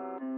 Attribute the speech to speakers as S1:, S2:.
S1: you